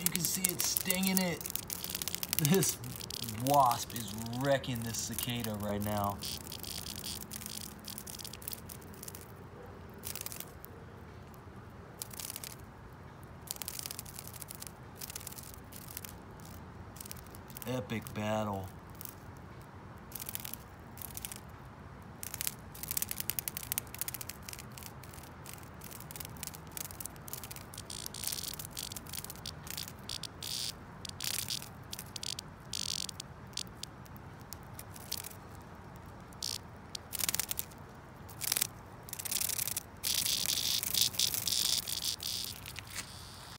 You can see it stinging it. This wasp is wrecking this cicada right now. Epic battle.